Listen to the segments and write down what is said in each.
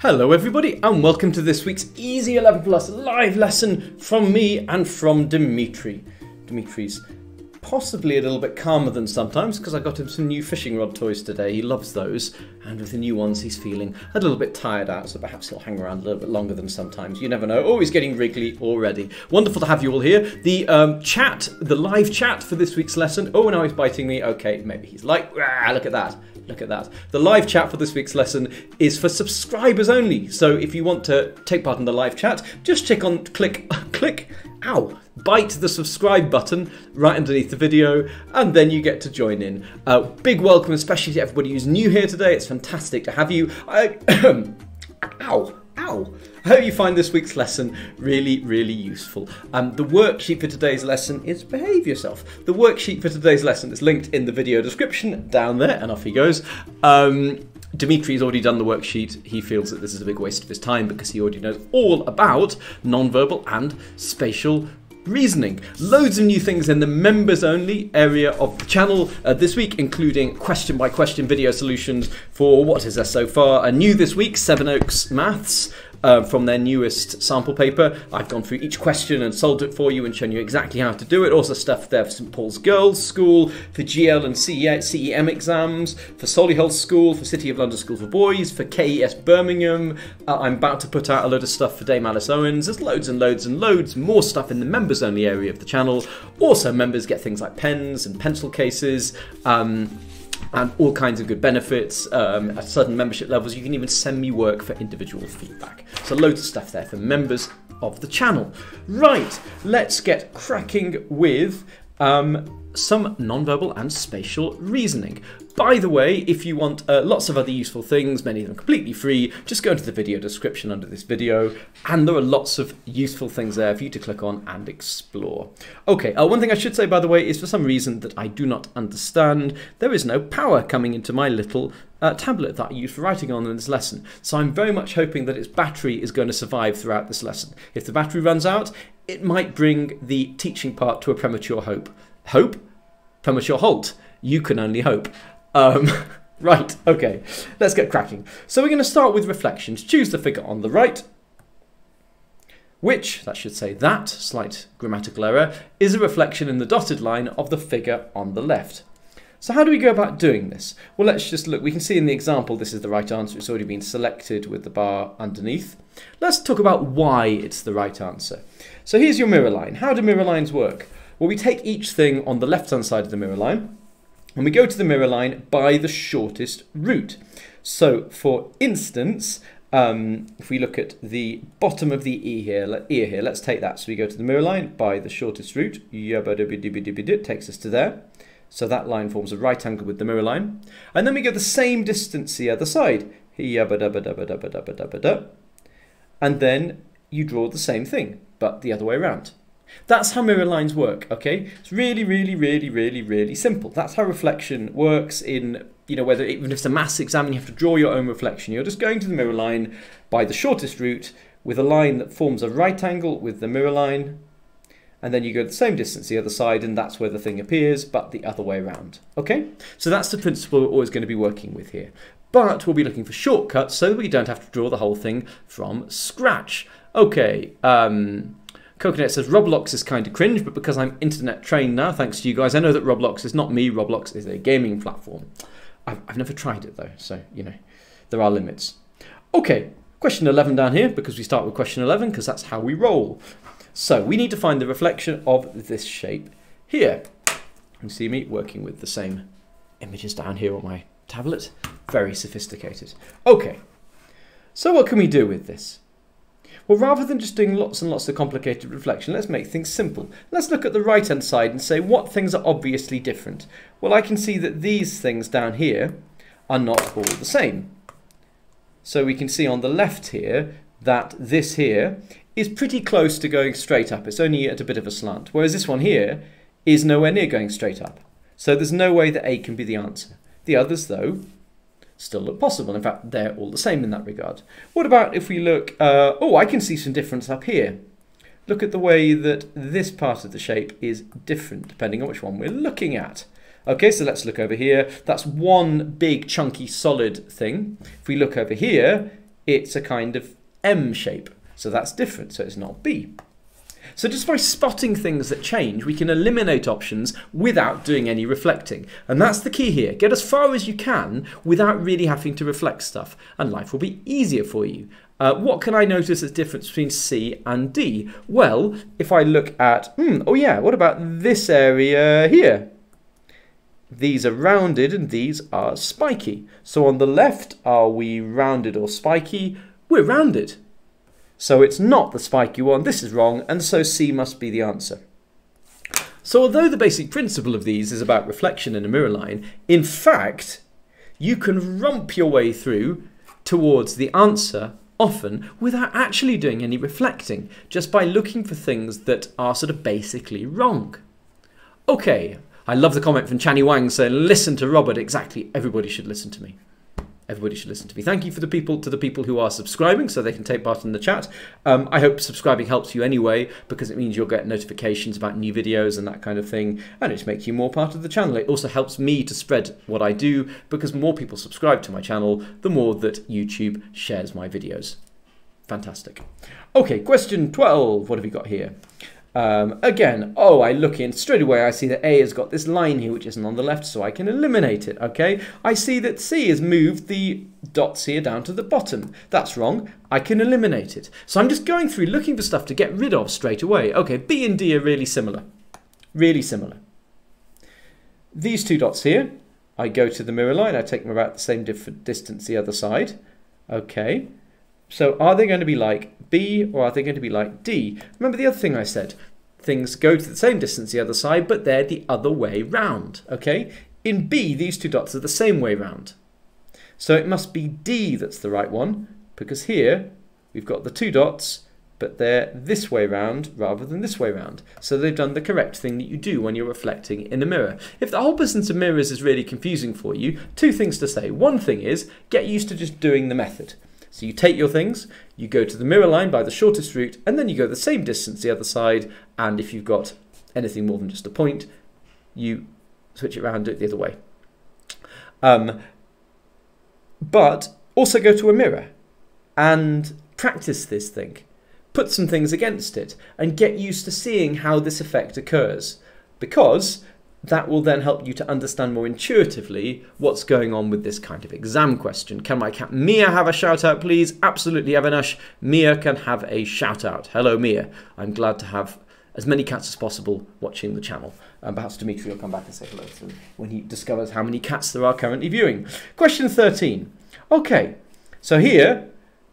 Hello everybody and welcome to this week's Easy 11 Plus live lesson from me and from Dimitri. Dimitri's possibly a little bit calmer than sometimes because I got him some new fishing rod toys today. He loves those and with the new ones he's feeling a little bit tired out so perhaps he'll hang around a little bit longer than sometimes. You never know. Oh, he's getting wriggly already. Wonderful to have you all here. The um, chat, the live chat for this week's lesson. Oh, now he's biting me. Okay, maybe he's like, look at that. Look at that. The live chat for this week's lesson is for subscribers only. So if you want to take part in the live chat, just check on click click ow bite the subscribe button right underneath the video and then you get to join in. Uh, big welcome especially to everybody who's new here today. It's fantastic to have you. I, ow. I hope you find this week's lesson really, really useful. Um, the worksheet for today's lesson is behave yourself. The worksheet for today's lesson is linked in the video description down there, and off he goes. Um, Dimitri's already done the worksheet. He feels that this is a big waste of his time because he already knows all about nonverbal and spatial reasoning. Loads of new things in the members only area of the channel uh, this week, including question by question video solutions for what is there so far? A new this week, Sevenoaks Maths. Uh, from their newest sample paper. I've gone through each question and solved it for you and shown you exactly how to do it. Also stuff there for St Paul's Girls' School, for GL and CEM exams, for Solihull School, for City of London School for Boys, for KES Birmingham. Uh, I'm about to put out a load of stuff for Dame Alice Owen's. There's loads and loads and loads more stuff in the members only area of the channel. Also members get things like pens and pencil cases. Um, and all kinds of good benefits um, at certain membership levels. You can even send me work for individual feedback. So loads of stuff there for members of the channel. Right, let's get cracking with um, some nonverbal and spatial reasoning. By the way, if you want uh, lots of other useful things, many of them completely free, just go into the video description under this video, and there are lots of useful things there for you to click on and explore. Okay, uh, one thing I should say, by the way, is for some reason that I do not understand, there is no power coming into my little uh, tablet that I use for writing on in this lesson. So I'm very much hoping that its battery is going to survive throughout this lesson. If the battery runs out, it might bring the teaching part to a premature hope. Hope? Premature halt. You can only hope. Um, right, okay, let's get cracking. So we're going to start with reflections. Choose the figure on the right, which, that should say that, slight grammatical error, is a reflection in the dotted line of the figure on the left. So how do we go about doing this? Well, let's just look. We can see in the example this is the right answer. It's already been selected with the bar underneath. Let's talk about why it's the right answer. So here's your mirror line. How do mirror lines work? Well, we take each thing on the left-hand side of the mirror line, and we go to the mirror line by the shortest route. So, for instance, um, if we look at the bottom of the e here, ear here, let's take that. So we go to the mirror line by the shortest route. It takes us to there. So that line forms a right angle with the mirror line. And then we go the same distance the other side. And then you draw the same thing, but the other way around. That's how mirror lines work, okay? It's really, really, really, really, really simple. That's how reflection works in, you know, whether even if it's a maths exam you have to draw your own reflection, you're just going to the mirror line by the shortest route with a line that forms a right angle with the mirror line, and then you go the same distance the other side, and that's where the thing appears, but the other way around, okay? So that's the principle we're always going to be working with here. But we'll be looking for shortcuts so that we don't have to draw the whole thing from scratch. Okay, um, Coconut says Roblox is kind of cringe, but because I'm internet trained now, thanks to you guys, I know that Roblox is not me. Roblox is a gaming platform. I've, I've never tried it though, so you know there are limits. Okay, question 11 down here because we start with question 11 because that's how we roll. So we need to find the reflection of this shape here. You see me working with the same images down here on my tablet. Very sophisticated. Okay, so what can we do with this? Well, rather than just doing lots and lots of complicated reflection, let's make things simple. Let's look at the right-hand side and say what things are obviously different. Well, I can see that these things down here are not all the same. So we can see on the left here that this here is pretty close to going straight up. It's only at a bit of a slant. Whereas this one here is nowhere near going straight up. So there's no way that A can be the answer. The others, though, still look possible. In fact, they're all the same in that regard. What about if we look, uh, oh, I can see some difference up here. Look at the way that this part of the shape is different depending on which one we're looking at. Okay, so let's look over here. That's one big chunky solid thing. If we look over here, it's a kind of M shape. So that's different, so it's not B. So just by spotting things that change, we can eliminate options without doing any reflecting. And that's the key here. Get as far as you can without really having to reflect stuff, and life will be easier for you. Uh, what can I notice as difference between C and D? Well, if I look at, hmm, oh yeah, what about this area here? These are rounded and these are spiky. So on the left, are we rounded or spiky? We're rounded. So it's not the spiky one, this is wrong, and so C must be the answer. So although the basic principle of these is about reflection in a mirror line, in fact, you can romp your way through towards the answer often without actually doing any reflecting, just by looking for things that are sort of basically wrong. Okay, I love the comment from Channy Wang saying, listen to Robert, exactly, everybody should listen to me everybody should listen to me. Thank you for the people to the people who are subscribing so they can take part in the chat. Um, I hope subscribing helps you anyway because it means you'll get notifications about new videos and that kind of thing and it makes you more part of the channel. It also helps me to spread what I do because more people subscribe to my channel, the more that YouTube shares my videos. Fantastic. Okay, question 12. What have we got here? Um, again, oh, I look in straight away, I see that A has got this line here, which isn't on the left, so I can eliminate it, okay? I see that C has moved the dots here down to the bottom. That's wrong. I can eliminate it. So I'm just going through looking for stuff to get rid of straight away. Okay, B and D are really similar. Really similar. These two dots here, I go to the mirror line, I take them about the same distance the other side. Okay, so are they going to be like B or are they going to be like D? Remember the other thing I said, things go to the same distance the other side, but they're the other way round, okay? In B, these two dots are the same way round. So it must be D that's the right one, because here we've got the two dots, but they're this way round rather than this way round. So they've done the correct thing that you do when you're reflecting in a mirror. If the whole business of mirrors is really confusing for you, two things to say. One thing is, get used to just doing the method. So you take your things, you go to the mirror line by the shortest route, and then you go the same distance the other side, and if you've got anything more than just a point, you switch it around, do it the other way. Um, but also go to a mirror and practice this thing. Put some things against it and get used to seeing how this effect occurs. Because that will then help you to understand more intuitively what's going on with this kind of exam question. Can my cat Mia have a shout out, please? Absolutely, Avinash. Mia can have a shout out. Hello, Mia. I'm glad to have as many cats as possible watching the channel. And perhaps Dimitri will come back and say hello to when he discovers how many cats there are currently viewing. Question 13. Okay, so here,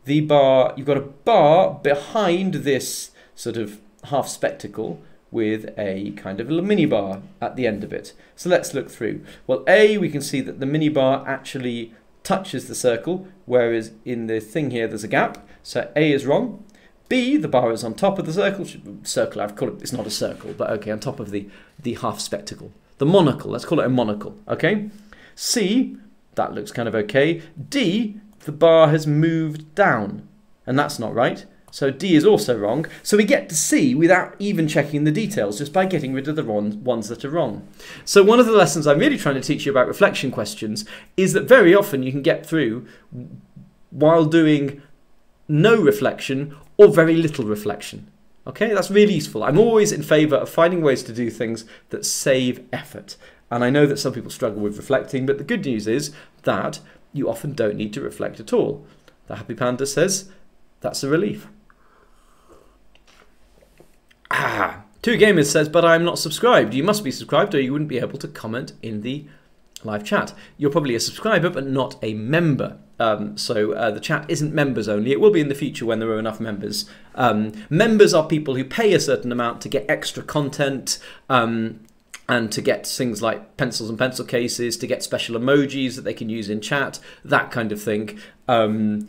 the bar, you've got a bar behind this sort of half spectacle with a kind of a minibar at the end of it. So let's look through. Well, A, we can see that the minibar actually touches the circle, whereas in the thing here there's a gap. So A is wrong. B, the bar is on top of the circle. Circle, I've called it, it's not a circle, but okay, on top of the, the half spectacle. The monocle, let's call it a monocle, okay? C, that looks kind of okay. D, the bar has moved down, and that's not right. So D is also wrong. So we get to C without even checking the details, just by getting rid of the ones that are wrong. So one of the lessons I'm really trying to teach you about reflection questions is that very often you can get through while doing no reflection or very little reflection. Okay, that's really useful. I'm always in favour of finding ways to do things that save effort. And I know that some people struggle with reflecting, but the good news is that you often don't need to reflect at all. The Happy Panda says that's a relief. Ah, Two Gamers says, but I'm not subscribed. You must be subscribed or you wouldn't be able to comment in the live chat. You're probably a subscriber, but not a member. Um, so uh, the chat isn't members only. It will be in the future when there are enough members. Um, members are people who pay a certain amount to get extra content. Um, and to get things like pencils and pencil cases, to get special emojis that they can use in chat, that kind of thing. Um,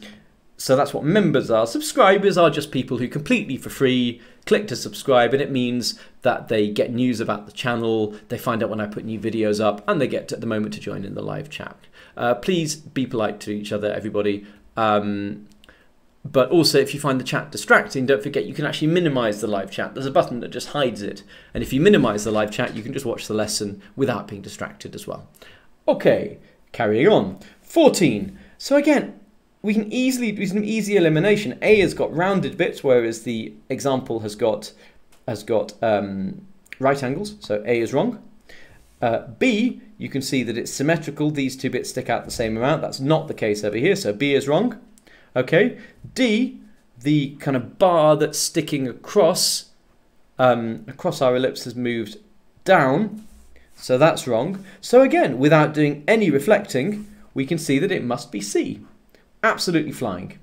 so that's what members are. Subscribers are just people who completely for free click to subscribe and it means that they get news about the channel, they find out when I put new videos up, and they get at the moment to join in the live chat. Uh, please be polite to each other, everybody. Um, but also, if you find the chat distracting, don't forget you can actually minimize the live chat. There's a button that just hides it. And if you minimize the live chat, you can just watch the lesson without being distracted as well. Okay, carrying on. 14. So again, we can easily do some easy elimination. A has got rounded bits, whereas the example has got has got um, right angles, so A is wrong. Uh, B, you can see that it's symmetrical. These two bits stick out the same amount. That's not the case over here, so B is wrong. Okay. D, the kind of bar that's sticking across um, across our ellipse has moved down, so that's wrong. So again, without doing any reflecting, we can see that it must be C. Absolutely flying.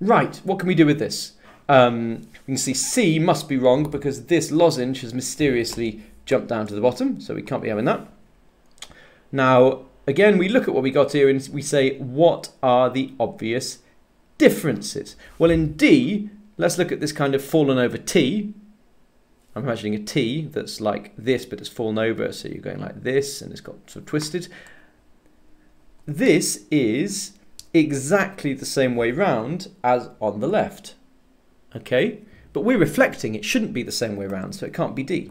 Right, what can we do with this? Um, we can see C must be wrong because this lozenge has mysteriously jumped down to the bottom, so we can't be having that. Now, again, we look at what we got here and we say, what are the obvious differences? Well, in D, let's look at this kind of fallen over T. I'm imagining a T that's like this, but it's fallen over, so you're going like this, and it's got sort of twisted. This is exactly the same way round as on the left. Okay, but we're reflecting, it shouldn't be the same way round, so it can't be D.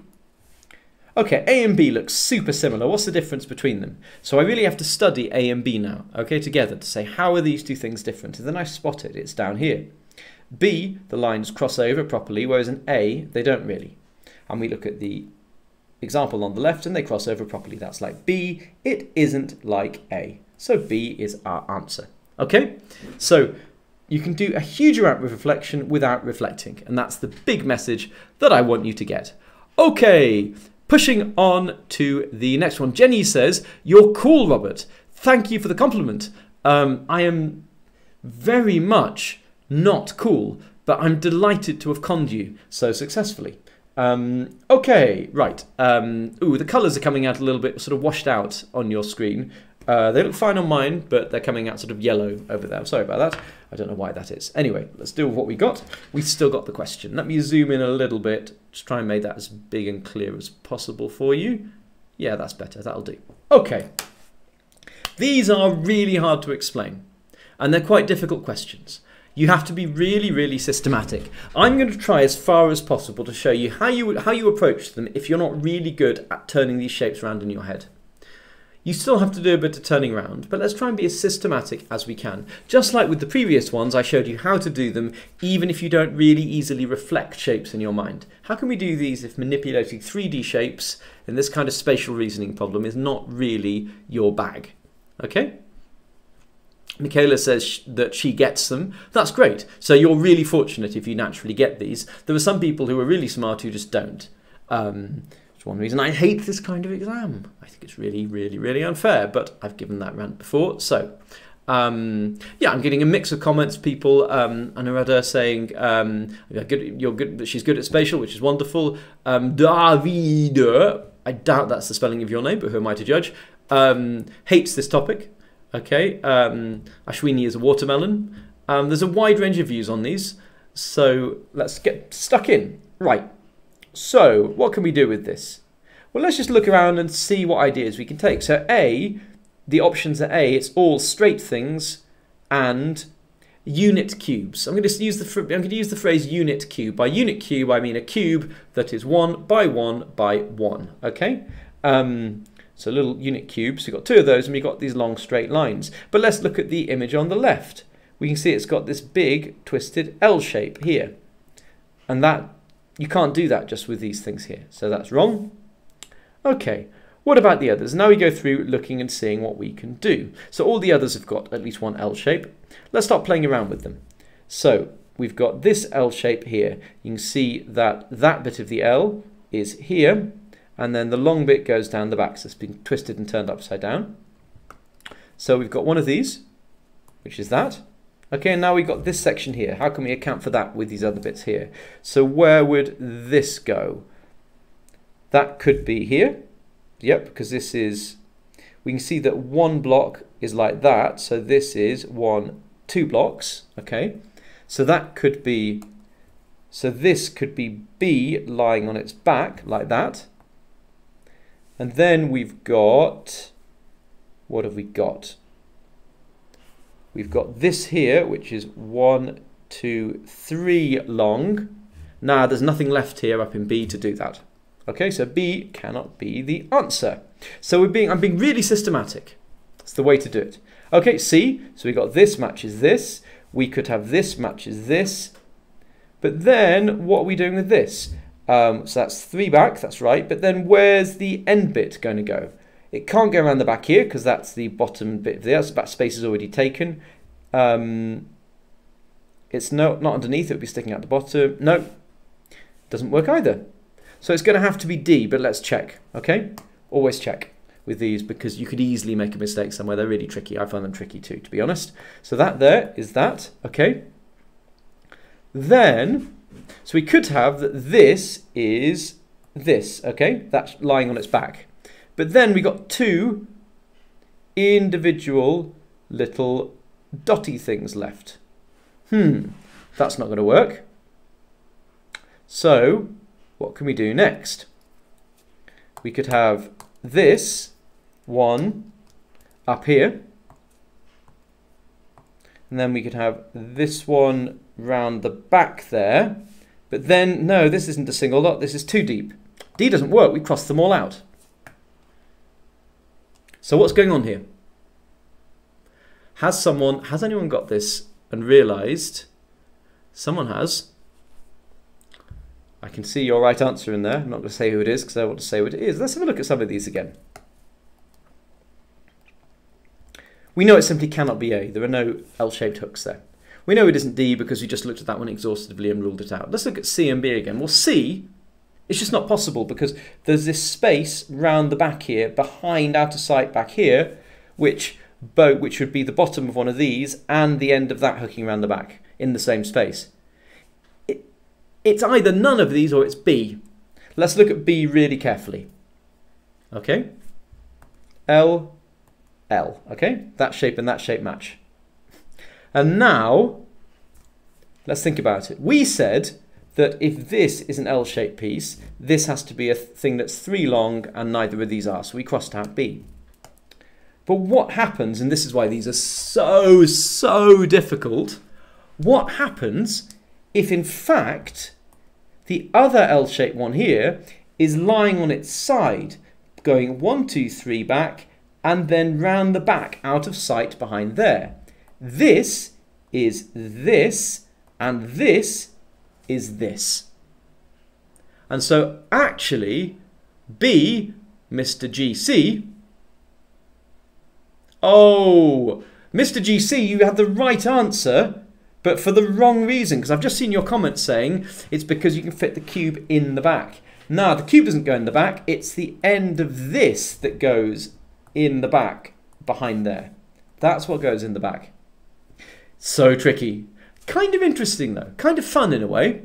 Okay, A and B look super similar. What's the difference between them? So I really have to study A and B now, okay, together to say how are these two things different? And then I spot it, it's down here. B, the lines cross over properly, whereas in A, they don't really. And we look at the example on the left and they cross over properly. That's like B, it isn't like A. So B is our answer. Okay, so you can do a huge amount of reflection without reflecting, and that's the big message that I want you to get. Okay, pushing on to the next one. Jenny says, You're cool, Robert. Thank you for the compliment. Um, I am very much not cool, but I'm delighted to have conned you so successfully. Um, okay, right. Um, ooh, the colours are coming out a little bit sort of washed out on your screen. Uh, they look fine on mine, but they're coming out sort of yellow over there. Sorry about that. I don't know why that is. Anyway, let's deal with what we got. We've still got the question. Let me zoom in a little bit. Just try and make that as big and clear as possible for you. Yeah, that's better. That'll do. Okay. These are really hard to explain, and they're quite difficult questions. You have to be really, really systematic. I'm going to try as far as possible to show you how you how you approach them if you're not really good at turning these shapes around in your head. You still have to do a bit of turning around, but let's try and be as systematic as we can. Just like with the previous ones, I showed you how to do them even if you don't really easily reflect shapes in your mind. How can we do these if manipulating 3D shapes in this kind of spatial reasoning problem is not really your bag? Okay? Michaela says that she gets them. That's great. So you're really fortunate if you naturally get these. There are some people who are really smart who just don't. Um, it's one reason I hate this kind of exam. I think it's really, really, really unfair, but I've given that rant before. So, um, yeah, I'm getting a mix of comments. People, um, Anuradha saying, um, you're good, you're good, she's good at spatial, which is wonderful. Um, David, I doubt that's the spelling of your name, but who am I to judge? Um, hates this topic. Okay, um, Ashwini is a watermelon. Um, there's a wide range of views on these, so let's get stuck in. Right, so, what can we do with this? Well, let's just look around and see what ideas we can take. So, A, the options are A, it's all straight things and unit cubes. I'm going to use the I'm going to use the phrase unit cube. By unit cube, I mean a cube that is one by one by one. Okay. Um, so little unit cubes. We've got two of those, and we've got these long straight lines. But let's look at the image on the left. We can see it's got this big twisted L shape here, and that you can't do that just with these things here. So that's wrong. Okay, what about the others? Now we go through looking and seeing what we can do. So all the others have got at least one L shape. Let's start playing around with them. So we've got this L shape here. You can see that that bit of the L is here, and then the long bit goes down the back. So it's been twisted and turned upside down. So we've got one of these, which is that. Okay, and now we've got this section here. How can we account for that with these other bits here? So where would this go? That could be here. Yep, because this is, we can see that one block is like that. So this is one, two blocks, okay? So that could be, so this could be B lying on its back like that. And then we've got, what have we got? We've got this here, which is one, two, three long. Now there's nothing left here up in B to do that. Okay, so B cannot be the answer. So we're being, I'm being really systematic. It's the way to do it. Okay, see, so we got this matches this. We could have this matches this. But then what are we doing with this? Um, so that's three back, that's right. But then where's the end bit going to go? It can't go around the back here because that's the bottom bit there. So that space is already taken. Um, it's no, not underneath, it would be sticking out the bottom. No, doesn't work either. So it's going to have to be D, but let's check, okay? Always check with these because you could easily make a mistake somewhere. They're really tricky. I find them tricky too, to be honest. So that there is that, okay? Then, so we could have that this is this, okay? That's lying on its back. But then we got two individual little dotty things left. Hmm, that's not going to work. So, what can we do next? We could have this one up here. And then we could have this one round the back there. But then, no, this isn't a single dot. This is too deep. D doesn't work. We crossed them all out. So what's going on here? Has someone, has anyone got this and realised? Someone has. I can see your right answer in there. I'm not going to say who it is because I want to say what it is. Let's have a look at some of these again. We know it simply cannot be A. There are no L-shaped hooks there. We know it isn't D because we just looked at that one exhaustively and ruled it out. Let's look at C and B again. Well, C, it's just not possible because there's this space round the back here, behind out of sight back here, which boat, which would be the bottom of one of these and the end of that hooking around the back in the same space. It, it's either none of these or it's B. Let's look at B really carefully. Okay. L, L. Okay. That shape and that shape match. And now, let's think about it. We said that if this is an L-shaped piece, this has to be a thing that's three long and neither of these are. So we crossed out B. But what happens, and this is why these are so, so difficult, what happens if in fact the other L-shaped one here is lying on its side, going one, two, three back, and then round the back out of sight behind there. This is this, and this is this. And so actually, B, Mr. GC, Oh, Mr. GC, you had the right answer, but for the wrong reason, because I've just seen your comment saying it's because you can fit the cube in the back. No, the cube doesn't go in the back. It's the end of this that goes in the back behind there. That's what goes in the back. So tricky. Kind of interesting though. Kind of fun in a way.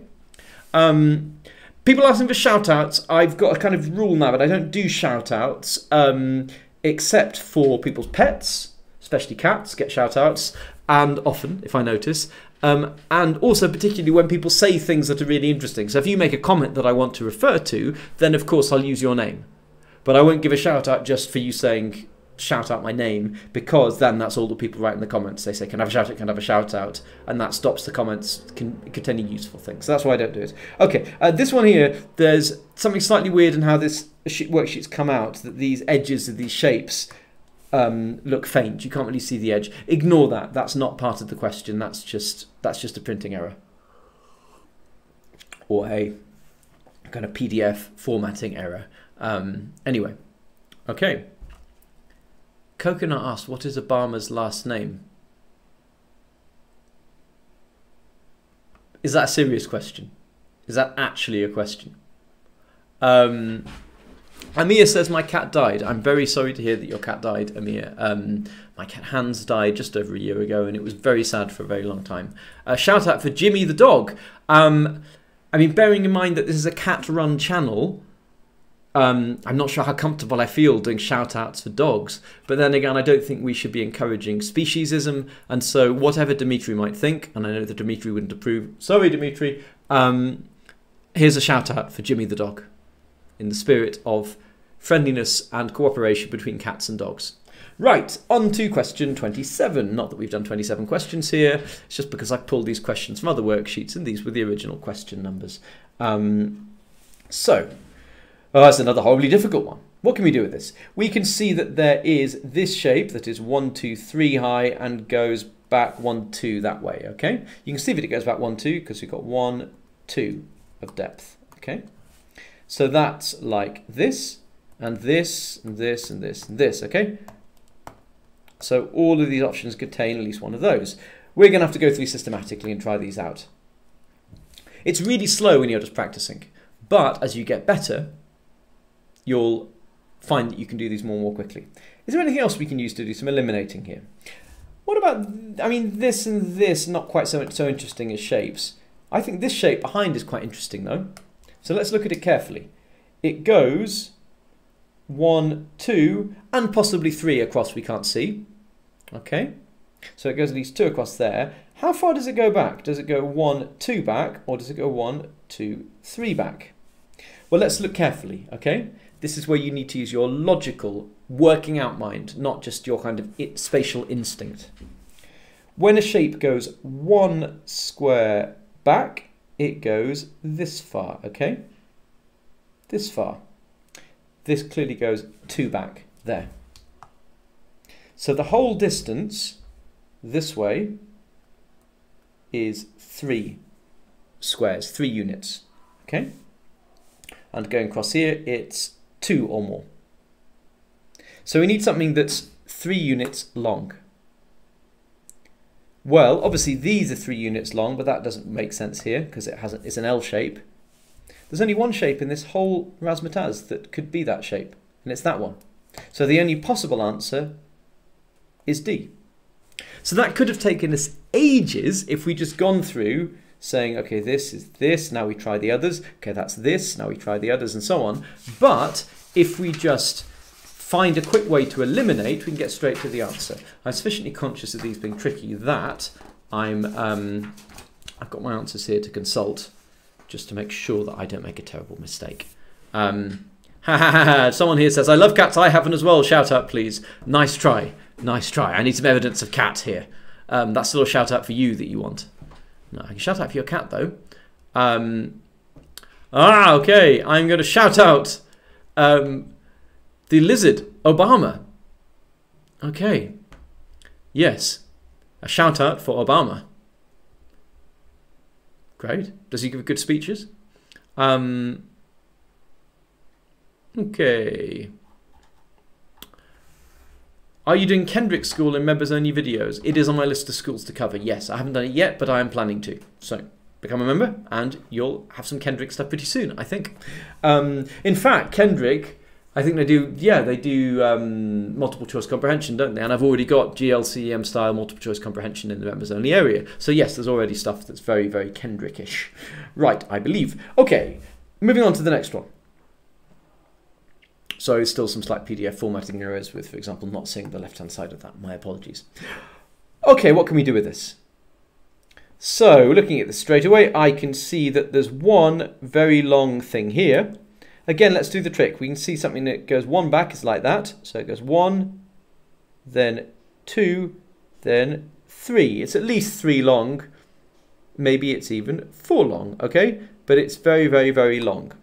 Um, people asking for shout outs. I've got a kind of rule now that I don't do shout outs. Um, except for people's pets, especially cats, get shout outs, and often, if I notice. Um, and also, particularly when people say things that are really interesting. So, if you make a comment that I want to refer to, then of course I'll use your name. But I won't give a shout out just for you saying shout out my name because then that's all the people write in the comments. They say, Can I have a shout out? Can I have a shout out? And that stops the comments can, containing useful things. So that's why I don't do it. Okay, uh, this one here, there's something slightly weird in how this worksheet's come out that these edges of these shapes um, look faint. You can't really see the edge. Ignore that. That's not part of the question. That's just that's just a printing error or a kind of PDF formatting error. Um, anyway, okay. Coconut asked, "What is Obama's last name?" Is that a serious question? Is that actually a question? Um, Amir says, My cat died. I'm very sorry to hear that your cat died, Amir. Um, my cat Hans died just over a year ago, and it was very sad for a very long time. Uh, shout out for Jimmy the dog. Um, I mean, bearing in mind that this is a cat run channel, um, I'm not sure how comfortable I feel doing shout outs for dogs. But then again, I don't think we should be encouraging speciesism. And so, whatever Dimitri might think, and I know that Dimitri wouldn't approve, sorry, Dimitri, um, here's a shout out for Jimmy the dog in the spirit of friendliness and cooperation between cats and dogs. Right, on to question 27. Not that we've done 27 questions here, it's just because I pulled these questions from other worksheets and these were the original question numbers. Um, so, oh, that's another horribly difficult one. what can we do with this? We can see that there is this shape that is 1, 2, 3 high and goes back 1, 2 that way, okay? You can see that it goes back 1, 2 because we've got 1, 2 of depth, okay? So that's like this, and this, and this, and this, and this, okay? So all of these options contain at least one of those. We're going to have to go through systematically and try these out. It's really slow when you're just practicing, but as you get better, you'll find that you can do these more and more quickly. Is there anything else we can use to do some eliminating here? What about, I mean, this and this, not quite so, so interesting as shapes. I think this shape behind is quite interesting though. So let's look at it carefully. It goes one, two, and possibly three across we can't see. Okay, so it goes at least two across there. How far does it go back? Does it go one, two back, or does it go one, two, three back? Well, let's look carefully, okay? This is where you need to use your logical working out mind, not just your kind of spatial instinct. When a shape goes one square back, it goes this far, okay? This far. This clearly goes two back there. So the whole distance this way is three squares, three units, okay? And going across here, it's two or more. So we need something that's three units long. Well, obviously these are three units long, but that doesn't make sense here because it has a, it's an L shape. There's only one shape in this whole razzmatazz that could be that shape, and it's that one. So the only possible answer is D. So that could have taken us ages if we just gone through saying, okay, this is this, now we try the others, okay, that's this, now we try the others, and so on. But if we just find a quick way to eliminate, we can get straight to the answer. I'm sufficiently conscious of these being tricky that I'm, um, I've got my answers here to consult just to make sure that I don't make a terrible mistake. Um, Someone here says, I love cats, I have one as well. Shout out, please. Nice try. Nice try. I need some evidence of cat here. Um, that's a little shout out for you that you want. No, I can shout out for your cat though. Um, ah, okay. I'm going to shout out um, the lizard, Obama. Okay. Yes. A shout out for Obama. Great. Does he give good speeches? Um, okay. Are you doing Kendrick School in members only videos? It is on my list of schools to cover. Yes, I haven't done it yet, but I am planning to. So become a member and you'll have some Kendrick stuff pretty soon, I think. Um, in fact, Kendrick, I think they do, yeah, they do um, multiple choice comprehension, don't they? And I've already got GLCEM style multiple choice comprehension in the members only area. So yes, there's already stuff that's very, very Kendrickish. Right, I believe. Okay, moving on to the next one. So still some slight PDF formatting errors with, for example, not seeing the left-hand side of that. My apologies. Okay, what can we do with this? So looking at this straight away, I can see that there's one very long thing here. Again, let's do the trick. We can see something that goes one back is like that. So it goes one, then two, then three. It's at least three long. Maybe it's even four long, okay? But it's very, very, very long.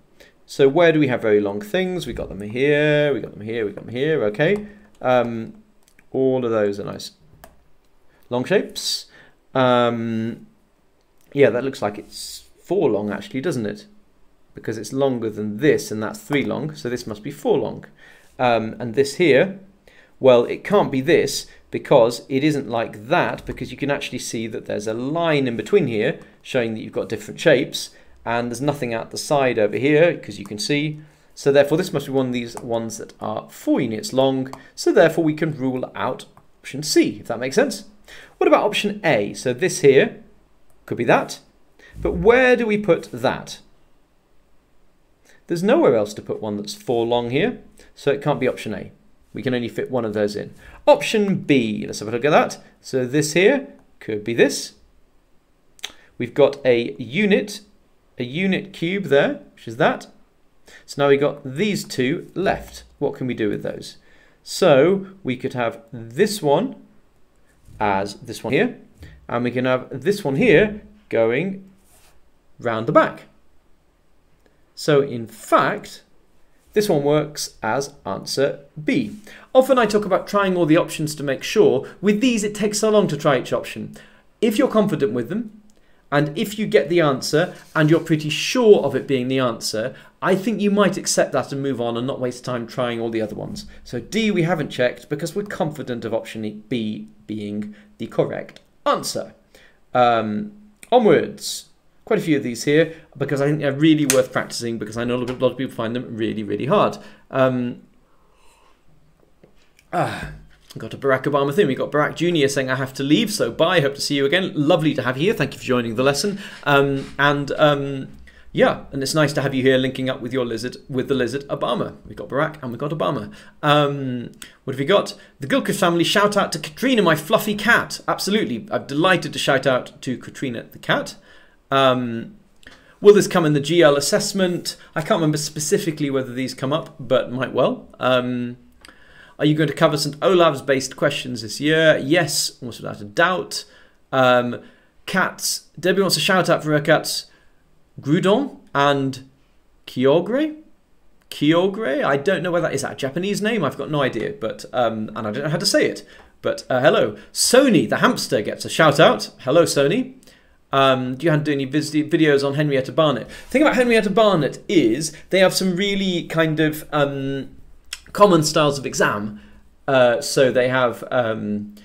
So where do we have very long things? We got them here, we got them here, we got them here, okay. Um, all of those are nice long shapes. Um, yeah, that looks like it's four long actually, doesn't it? Because it's longer than this and that's three long, so this must be four long. Um, and this here, well, it can't be this because it isn't like that because you can actually see that there's a line in between here showing that you've got different shapes and there's nothing at the side over here because you can see. So therefore this must be one of these ones that are four units long. So therefore we can rule out option C, if that makes sense. What about option A? So this here could be that. But where do we put that? There's nowhere else to put one that's four long here, so it can't be option A. We can only fit one of those in. Option B, let's have a look at that. So this here could be this. We've got a unit a unit cube there, which is that. So now we've got these two left. What can we do with those? So we could have this one as this one here, and we can have this one here going round the back. So in fact, This one works as answer B. Often I talk about trying all the options to make sure. With these, it takes so long to try each option. If you're confident with them, and if you get the answer and you're pretty sure of it being the answer, I think you might accept that and move on and not waste time trying all the other ones. So D we haven't checked because we're confident of option B being the correct answer. Um, onwards. Quite a few of these here because I think they're really worth practicing because I know a lot of people find them really, really hard. Um, ah, got a Barack Obama thing. We got Barack Jr. saying I have to leave, so bye. Hope to see you again. Lovely to have you here. Thank you for joining the lesson. Um, and um, yeah, and it's nice to have you here linking up with your lizard, with the lizard Obama. We got Barack and we got Obama. Um, what have we got? The Gilchrist family shout out to Katrina, my fluffy cat. Absolutely, I'm delighted to shout out to Katrina the cat. Um, will this come in the GL assessment? I can't remember specifically whether these come up, but might well. Um, are you going to cover St. Olave's based questions this year? Yes, almost without a doubt. Um, cats. Debbie wants a shout out for her cats Groudon and Kyogre. Kyogre? I don't know whether that is that a Japanese name. I've got no idea, but um, and I don't know how to say it. But uh, hello, Sony the hamster gets a shout out. Hello, Sony. Um, do you have to do any videos on Henrietta Barnett? The thing about Henrietta Barnett is they have some really kind of um, common styles of exam. Uh, so they have um,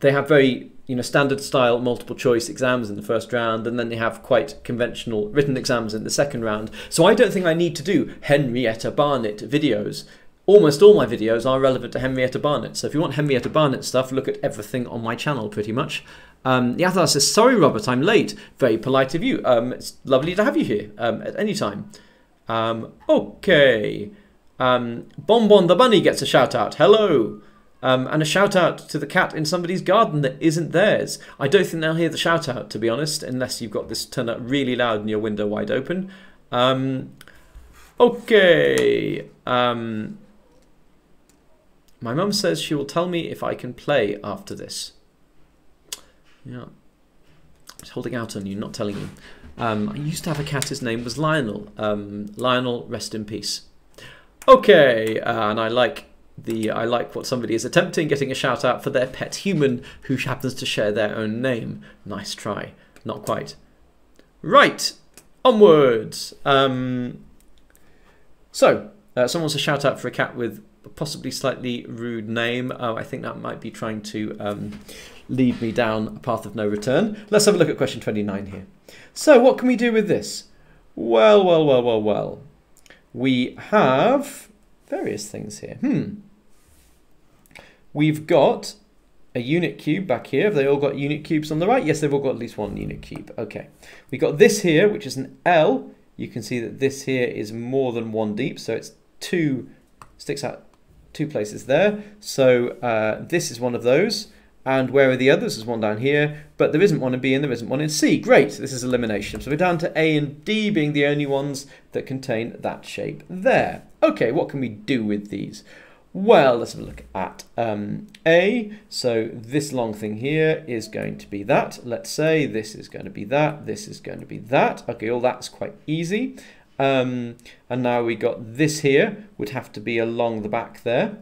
they have very you know standard style multiple choice exams in the first round, and then they have quite conventional written exams in the second round. So I don't think I need to do Henrietta Barnett videos. Almost all my videos are relevant to Henrietta Barnett. So if you want Henrietta Barnett stuff, look at everything on my channel pretty much. Um, Yathar says, sorry Robert, I'm late. Very polite of you. Um, it's lovely to have you here um, at any time. Um, okay. Um, Bonbon the bunny gets a shout out. Hello. Um, and a shout out to the cat in somebody's garden that isn't theirs. I don't think they'll hear the shout out, to be honest, unless you've got this turned up really loud and your window wide open. Um, okay. Um, my mum says she will tell me if I can play after this. Yeah. Just holding out on you, not telling you. Um, I used to have a cat, his name was Lionel. Um, Lionel, rest in peace. Okay, uh, and I like the I like what somebody is attempting, getting a shout out for their pet human who happens to share their own name. Nice try. Not quite. Right, onwards. Um, so, uh, someone wants a shout out for a cat with a possibly slightly rude name. Oh, I think that might be trying to um, lead me down a path of no return. Let's have a look at question 29 here. So, what can we do with this? Well, well, well, well, well we have various things here. Hmm. We've got a unit cube back here. Have they all got unit cubes on the right? Yes, they've all got at least one unit cube. Okay. We've got this here, which is an L. You can see that this here is more than one deep, so it's two, sticks out two places there. So uh, this is one of those. And where are the others? There's one down here, but there isn't one in B and there isn't one in C. Great, this is elimination. So we're down to A and D being the only ones that contain that shape there. Okay, what can we do with these? Well, let's have a look at um, A. So this long thing here is going to be that. Let's say this is going to be that. This is going to be that. Okay, all that's quite easy. Um, and now we got this here would have to be along the back there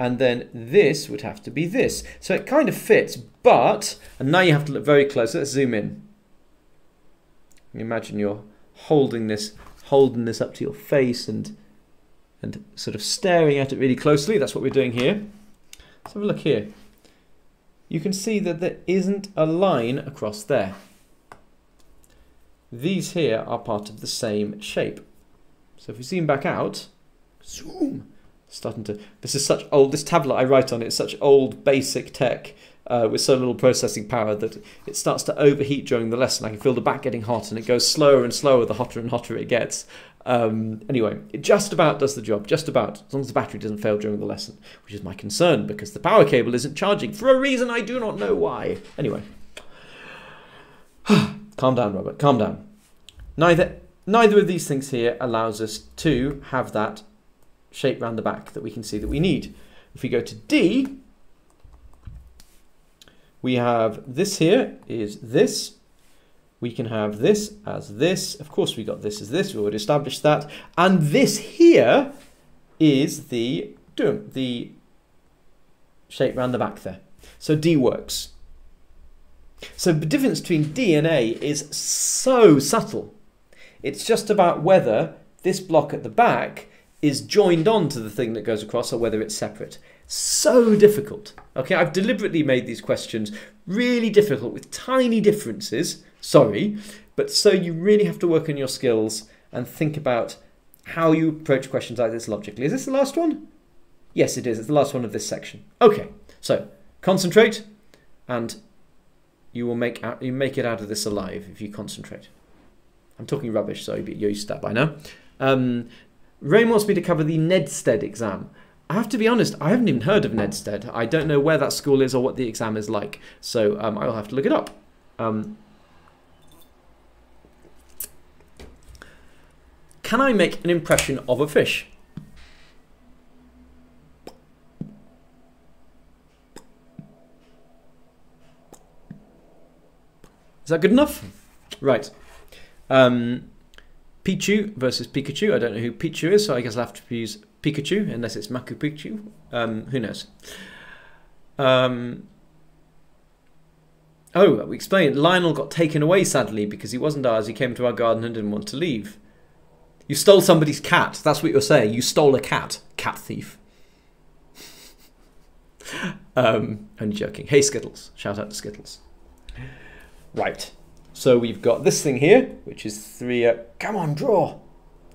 and then this would have to be this. So it kind of fits, but, and now you have to look very close. Let's zoom in. Imagine you're holding this, holding this up to your face and, and sort of staring at it really closely. That's what we're doing here. Let's have a look here. You can see that there isn't a line across there. These here are part of the same shape. So if we zoom back out, zoom, starting to this is such old this tablet i write on it's such old basic tech uh, with so little processing power that it starts to overheat during the lesson. I can feel the back getting hot and it goes slower and slower the hotter and hotter it gets. Um, anyway it just about does the job just about as long as the battery doesn't fail during the lesson which is my concern because the power cable isn't charging for a reason i do not know why. Anyway. Calm down robert calm down. Neither neither of these things here allows us to have that shape around the back that we can see that we need. If we go to D, we have this here is this. We can have this as this. Of course, we got this as this. We already established that. And this here is the the shape around the back there. So D works. So the difference between D and A is so subtle. It's just about whether this block at the back is joined on to the thing that goes across or whether it's separate. So difficult. Okay, I've deliberately made these questions really difficult with tiny differences. Sorry, but so you really have to work on your skills and think about how you approach questions like this logically. Is this the last one? Yes, it is. It's the last one of this section. Okay, so concentrate and you will make out, you make it out of this alive if you concentrate. I'm talking rubbish, so you're used to that by now. Um, Rain wants me to cover the Nedstead exam. I have to be honest, I haven't even heard of Nedstead. I don't know where that school is or what the exam is like, so um, I'll have to look it up. Um, can I make an impression of a fish? Is that good enough? Right. Um, Pichu versus Pikachu. I don't know who Pichu is, so I guess I'll have to use Pikachu, unless it's Machu Picchu. Um, who knows? Um, oh, we explained. Lionel got taken away, sadly, because he wasn't ours. He came to our garden and didn't want to leave. You stole somebody's cat. That's what you're saying. You stole a cat. Cat thief. um, only joking. Hey, Skittles. Shout out to Skittles. Right, so we've got this thing here, which is three, uh, come on, draw.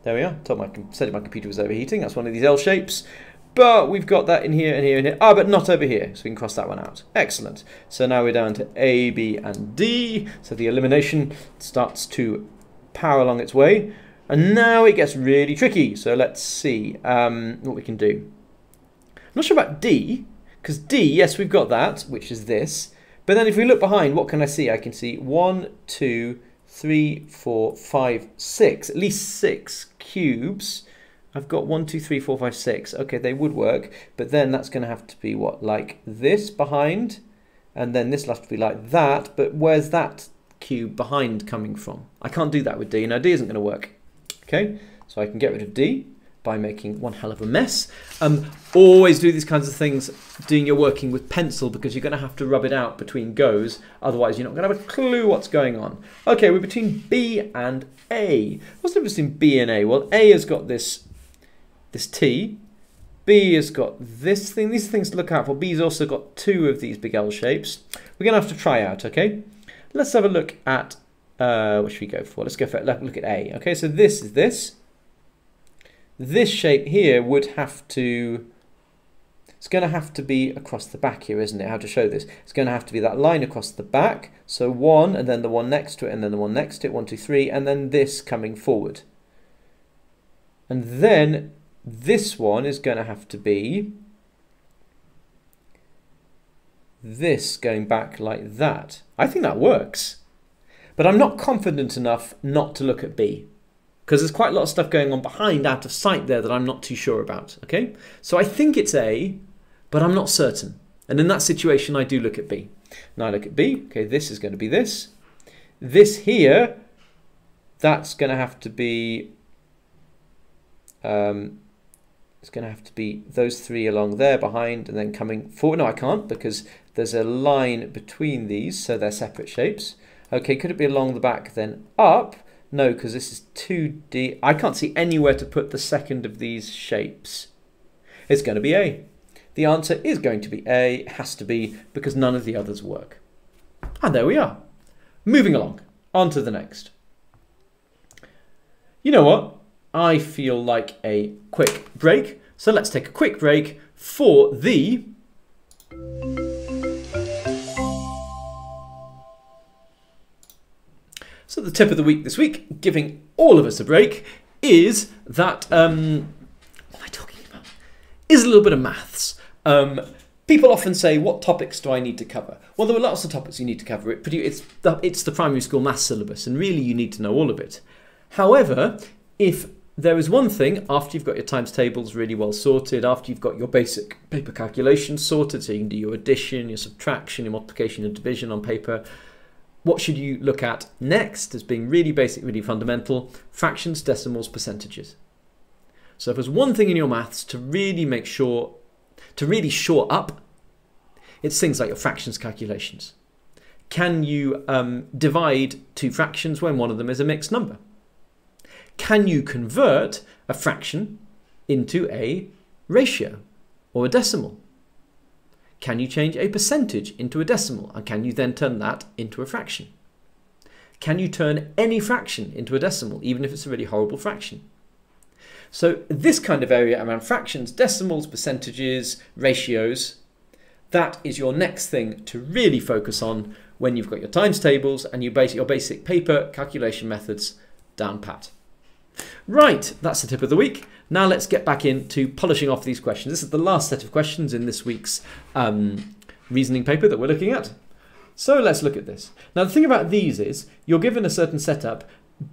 There we are, told my, said my computer was overheating, that's one of these L shapes. But we've got that in here and here and here. Ah, but not over here, so we can cross that one out. Excellent. So now we're down to A, B, and D. So the elimination starts to power along its way. And now it gets really tricky. So let's see um, what we can do. I'm not sure about D, because D, yes, we've got that, which is this. But then if we look behind, what can I see? I can see one, two, three, four, five, six, at least six cubes. I've got one, two, three, four, five, six. Okay, they would work, but then that's going to have to be what, like this behind, and then this will have to be like that. But where's that cube behind coming from? I can't do that with D. Now D isn't going to work. Okay, so I can get rid of D by making one hell of a mess. Um, always do these kinds of things doing your working with pencil because you're going to have to rub it out between goes. Otherwise, you're not going to have a clue what's going on. Okay, we're between B and A. What's the difference between B and A? Well, A has got this, this T. B has got this thing. These things to look out for. B's also got two of these big L shapes. We're going to have to try out, okay? Let's have a look at, uh, what should we go for? Let's go for, look at A. Okay, so this is this this shape here would have to, it's going to have to be across the back here, isn't it? How to show this? It's going to have to be that line across the back. So one, and then the one next to it, and then the one next to it, one, two, three, and then this coming forward. And then this one is going to have to be this going back like that. I think that works. But I'm not confident enough not to look at B because there's quite a lot of stuff going on behind out of sight there that I'm not too sure about. Okay, so I think it's A, but I'm not certain. And in that situation, I do look at B. Now I look at B. Okay, this is going to be this. This here, that's going to have to be. Um, it's going to have to be those three along there behind and then coming forward. No, I can't because there's a line between these, so they're separate shapes. Okay, could it be along the back then up? No, because this is 2D. I can't see anywhere to put the second of these shapes. It's going to be A. The answer is going to be A. It has to be because none of the others work. And there we are. Moving along. On to the next. You know what? I feel like a quick break. So let's take a quick break for the So the tip of the week this week, giving all of us a break, is that um, what am I talking about? Is a little bit of maths. Um, people often say, "What topics do I need to cover?" Well, there are lots of topics you need to cover. It it's the, it's the primary school maths syllabus, and really you need to know all of it. However, if there is one thing after you've got your times tables really well sorted, after you've got your basic paper calculations sorted, so you can do your addition, your subtraction, your multiplication, and division on paper, what should you look at next as being really basic, really fundamental? Fractions, decimals, percentages. So if there's one thing in your maths to really make sure, to really shore up, it's things like your fractions calculations. Can you um, divide two fractions when one of them is a mixed number? Can you convert a fraction into a ratio or a decimal? Can you change a percentage into a decimal? And can you then turn that into a fraction? Can you turn any fraction into a decimal, even if it's a really horrible fraction? So this kind of area around fractions, decimals, percentages, ratios, that is your next thing to really focus on when you've got your times tables and you base your basic paper calculation methods down pat. Right, that's the tip of the week. Now let's get back into polishing off these questions. This is the last set of questions in this week's um, reasoning paper that we're looking at. So let's look at this. Now the thing about these is you're given a certain setup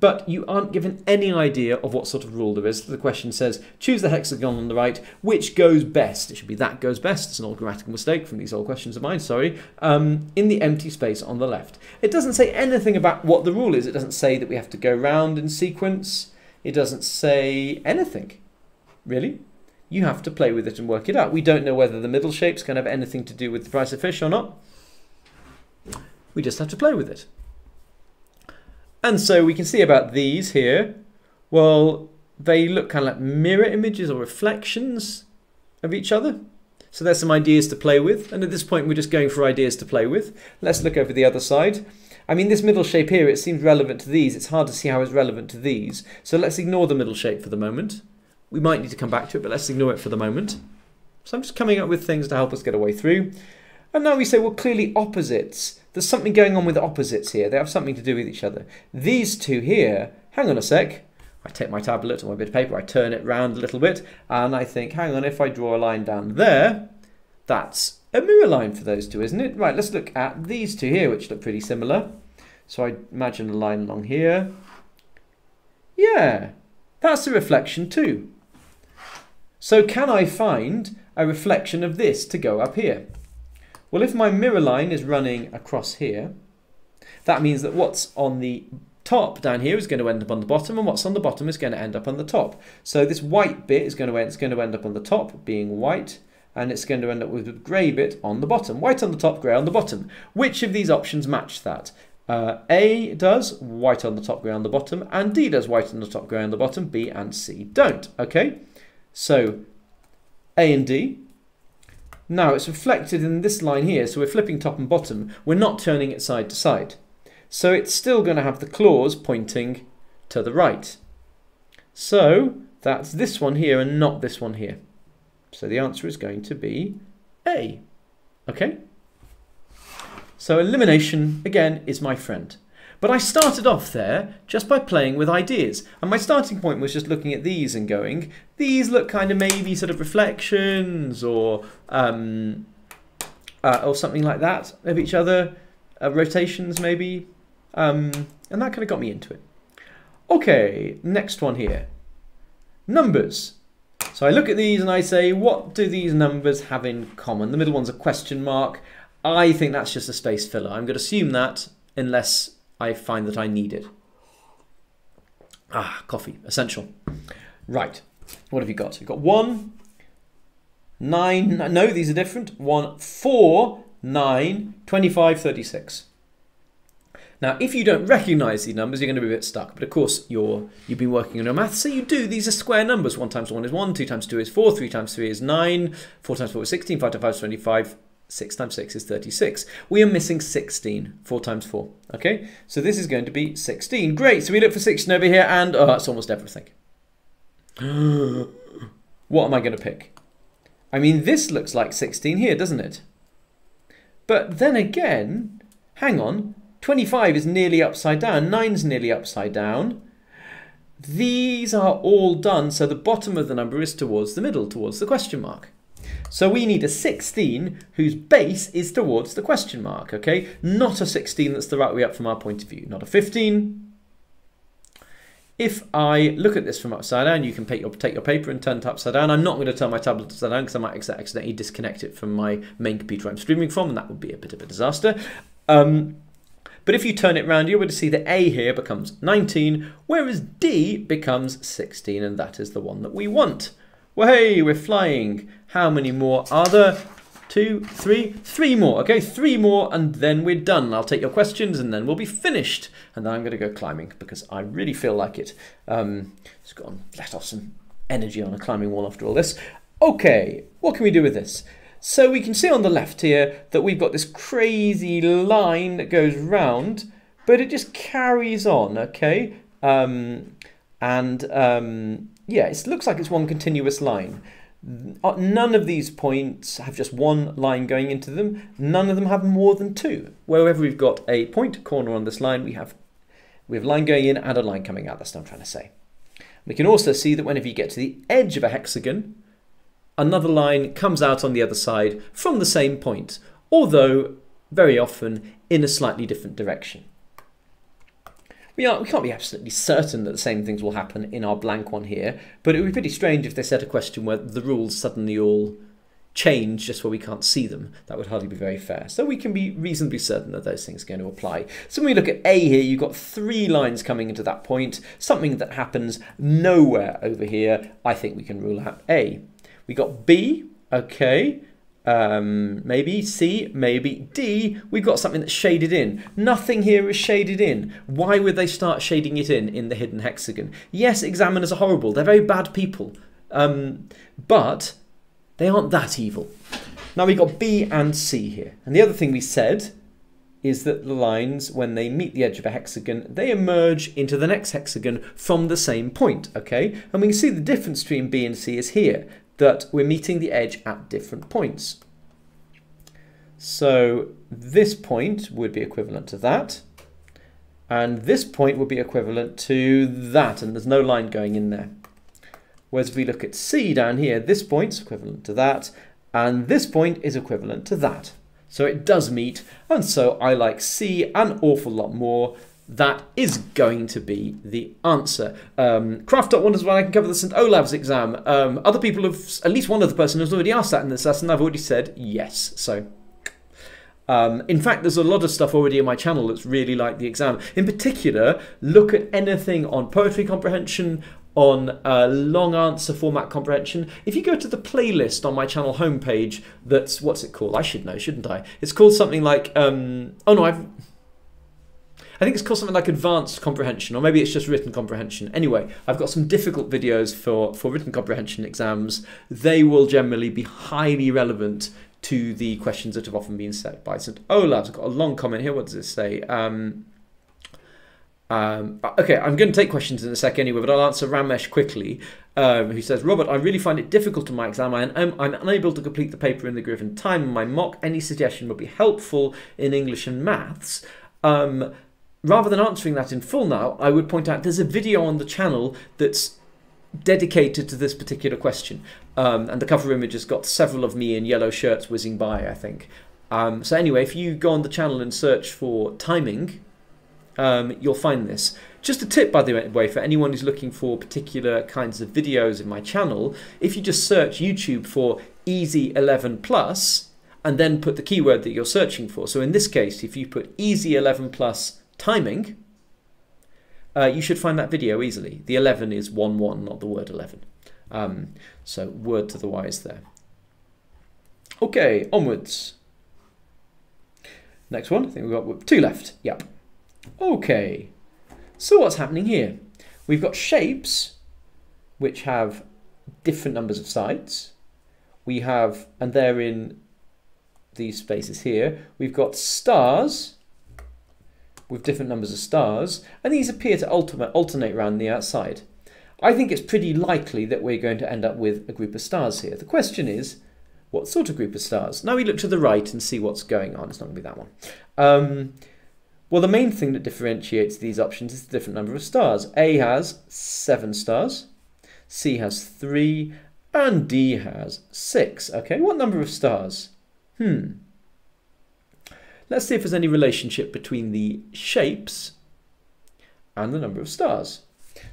but you aren't given any idea of what sort of rule there is. The question says, choose the hexagon on the right, which goes best. It should be that goes best. It's an old grammatical mistake from these old questions of mine, sorry. Um, in the empty space on the left. It doesn't say anything about what the rule is. It doesn't say that we have to go round in sequence. It doesn't say anything, really. You have to play with it and work it out. We don't know whether the middle shapes can have anything to do with the price of fish or not. We just have to play with it. And so we can see about these here. Well, they look kind of like mirror images or reflections of each other. So there's some ideas to play with. And at this point, we're just going for ideas to play with. Let's look over the other side. I mean, this middle shape here, it seems relevant to these. It's hard to see how it's relevant to these. So let's ignore the middle shape for the moment. We might need to come back to it, but let's ignore it for the moment. So I'm just coming up with things to help us get a way through. And now we say, well, clearly opposites. There's something going on with opposites here. They have something to do with each other. These two here, hang on a sec. I take my tablet or my bit of paper, I turn it round a little bit, and I think, hang on, if I draw a line down there, that's a mirror line for those two, isn't it? Right, let's look at these two here, which look pretty similar. So I imagine a line along here. Yeah, that's a reflection too. So can I find a reflection of this to go up here? Well, if my mirror line is running across here, that means that what's on the top down here is going to end up on the bottom and what's on the bottom is going to end up on the top. So this white bit is going to end, it's going to end up on the top being white and it's going to end up with a grey bit on the bottom. White on the top, grey on the bottom. Which of these options match that? Uh, A does, white on the top, grey on the bottom, and D does, white on the top, grey on the bottom, B and C don't. Okay, so A and D now it's reflected in this line here, so we're flipping top and bottom. We're not turning it side to side. So it's still going to have the claws pointing to the right. So that's this one here and not this one here. So the answer is going to be A. Okay? So elimination, again, is my friend. But I started off there just by playing with ideas. And my starting point was just looking at these and going, these look kind of maybe sort of reflections or um, uh, or something like that of each other, uh, rotations maybe. Um, and that kind of got me into it. Okay, next one here. Numbers. So I look at these and I say, what do these numbers have in common? The middle one's a question mark. I think that's just a space filler. I'm going to assume that unless I find that I need it. Ah, coffee, essential. Right, what have you got? You've got one, nine, no, these are different. One, four, nine, 25, 36. Now, if you don't recognize these numbers, you're going to be a bit stuck. But of course, you're, you've been working on your maths, so you do. These are square numbers. 1 times 1 is 1, 2 times 2 is 4, 3 times 3 is 9, 4 times 4 is 16, 5 times 5 is 25, 6 times 6 is 36. We are missing 16. 4 times 4. Okay, so this is going to be 16. Great, so we look for 16 over here, and oh, that's almost everything. what am I going to pick? I mean, this looks like 16 here, doesn't it? But then again, hang on, 25 is nearly upside down, 9 is nearly upside down. These are all done, so the bottom of the number is towards the middle, towards the question mark. So we need a 16 whose base is towards the question mark, okay? Not a 16 that's the right way up from our point of view. Not a 15. If I look at this from upside down, you can take your, take your paper and turn it upside down. I'm not going to turn my tablet upside down because I might accidentally disconnect it from my main computer I'm streaming from, and that would be a bit of a disaster. Um, But if you turn it around, you're able to see that A here becomes 19, whereas D becomes 16, and that is the one that we want. Well, hey, we're flying. How many more are there? Two, three, three more. Okay, three more, and then we're done. I'll take your questions, and then we'll be finished. And then I'm going to go climbing because I really feel like it. Um, just go and let off some energy on a climbing wall after all this. Okay, what can we do with this? So we can see on the left here that we've got this crazy line that goes round, but it just carries on, okay? Um, and um, yeah, it looks like it's one continuous line. Uh, none of these points have just one line going into them. None of them have more than two. Wherever we've got a point corner on this line, we have we have line going in and a line coming out. That's what I'm trying to say. We can also see that whenever you get to the edge of a hexagon, another line comes out on the other side from the same point, although very often in a slightly different direction. We, are, we can't be absolutely certain that the same things will happen in our blank one here, but it would be pretty strange if they said a question where the rules suddenly all change just where we can't see them. That would hardly be very fair. So we can be reasonably certain that those things are going to apply. So when we look at A here, you've got three lines coming into that point, something that happens nowhere over here. I think we can rule out A. We got B, okay, um, maybe C, maybe D, we've got something that's shaded in. Nothing here is shaded in. Why would they start shading it in in the hidden hexagon? Yes, examiners are horrible. They're very bad people. Um, but they aren't that evil. Now we've got B and C here. And the other thing we said is that the lines, when they meet the edge of a hexagon, they emerge into the next hexagon from the same point, okay? And we can see the difference between B and C is here that we're meeting the edge at different points. So this point would be equivalent to that. And this point would be equivalent to that, and there's no line going in there. Whereas if we look at C down here, this point's equivalent to that, and this point is equivalent to that. So it does meet, and so I like C an awful lot more that is going to be the answer. Um, Craft wonders when I can cover the St. Olave's exam. Um, other people have, at least one other person has already asked that in this lesson. I've already said yes. So, um, in fact, there's a lot of stuff already in my channel that's really like the exam. In particular, look at anything on poetry comprehension, on uh, long answer format comprehension. If you go to the playlist on my channel homepage, that's what's it called? I should know, shouldn't I? It's called something like. Um, oh no, I've I think it's called something like advanced comprehension, or maybe it's just written comprehension. Anyway, I've got some difficult videos for, for written comprehension exams. They will generally be highly relevant to the questions that have often been set by St. Olave's. I've got a long comment here. What does it say? Um, um, okay, I'm going to take questions in a sec anyway, but I'll answer Ramesh quickly, um, who says, Robert, I really find it difficult in my exam. I am, I'm unable to complete the paper in the given time in my mock. Any suggestion would be helpful in English and maths. Um, rather than answering that in full now, I would point out there's a video on the channel that's dedicated to this particular question. Um, and the cover image has got several of me in yellow shirts whizzing by, I think. Um, so anyway, if you go on the channel and search for timing, um, you'll find this. Just a tip, by the way, for anyone who's looking for particular kinds of videos in my channel, if you just search YouTube for Easy 11 Plus, and then put the keyword that you're searching for. So in this case, if you put Easy 11 Plus timing, uh, you should find that video easily. The 11 is 1 1, not the word 11. Um, so word to the wise there. Okay, onwards. Next one, I think we've got two left. Yep. Okay, so what's happening here? We've got shapes which have different numbers of sides. We have, and they're in these spaces here, we've got stars with different numbers of stars, and these appear to alternate around the outside. I think it's pretty likely that we're going to end up with a group of stars here. The question is, what sort of group of stars? Now we look to the right and see what's going on. It's not going to be that one. Um, well, the main thing that differentiates these options is the different number of stars. A has seven stars, C has three, and D has six. Okay, what number of stars? Hmm. Let's see if there's any relationship between the shapes and the number of stars.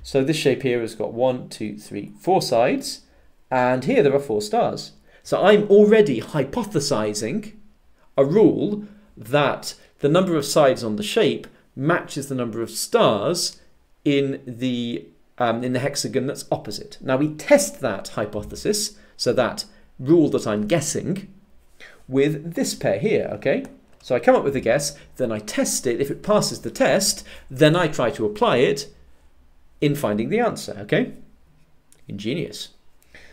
So this shape here has got one, two, three, four sides, and here there are four stars. So I'm already hypothesizing a rule that the number of sides on the shape matches the number of stars in the um, in the hexagon that's opposite. Now we test that hypothesis, so that rule that I'm guessing, with this pair here, okay? So I come up with a guess, then I test it. If it passes the test, then I try to apply it in finding the answer, okay? Ingenious.